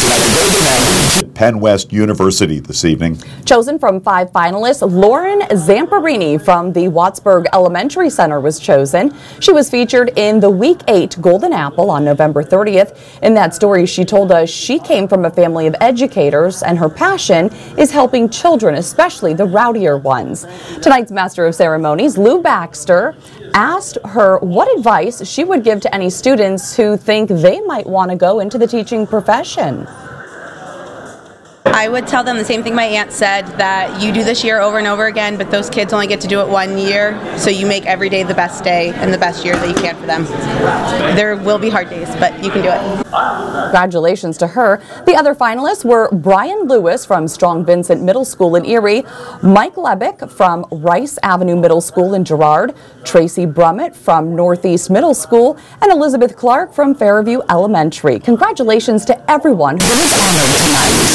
tonight. The Golden Apple. Penn West University this evening. Chosen from five finalists, Lauren Zamperini from the Wattsburg Elementary Center was chosen. She was featured in the Week 8 Golden Apple on November 30th. In that story, she told us she came from a family of educators and her passion is helping children, especially the rowdier ones. Tonight's Master of Ceremonies, Lou Baxter, asked her what advice she would give to any students who think they might want to go into the teaching profession. I would tell them the same thing my aunt said that you do this year over and over again, but those kids only get to do it one year, so you make every day the best day and the best year that you can for them. There will be hard days, but you can do it. Congratulations to her. The other finalists were Brian Lewis from Strong Vincent Middle School in Erie, Mike Lebick from Rice Avenue Middle School in Girard, Tracy Brummett from Northeast Middle School, and Elizabeth Clark from Fairview Elementary. Congratulations to everyone who was honored tonight.